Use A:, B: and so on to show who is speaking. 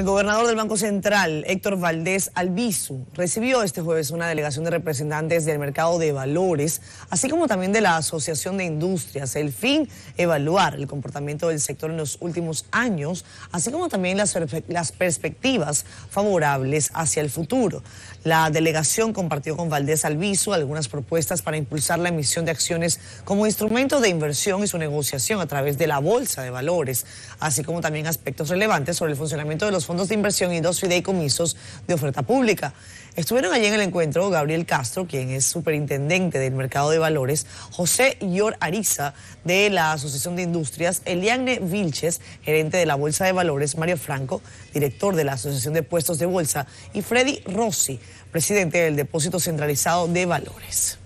A: El gobernador del Banco Central, Héctor Valdés Albizu, recibió este jueves una delegación de representantes del mercado de valores, así como también de la Asociación de Industrias. El fin, evaluar el comportamiento del sector en los últimos años, así como también las, las perspectivas favorables hacia el futuro. La delegación compartió con Valdés Albizu algunas propuestas para impulsar la emisión de acciones como instrumento de inversión y su negociación a través de la Bolsa de Valores, así como también aspectos relevantes sobre el funcionamiento de los fondos de inversión y dos fideicomisos de oferta pública. Estuvieron allí en el encuentro Gabriel Castro, quien es superintendente del mercado de valores, José Yor Ariza de la Asociación de Industrias, Eliane Vilches, gerente de la Bolsa de Valores, Mario Franco, director de la Asociación de Puestos de Bolsa, y Freddy Rossi, presidente del Depósito Centralizado de Valores.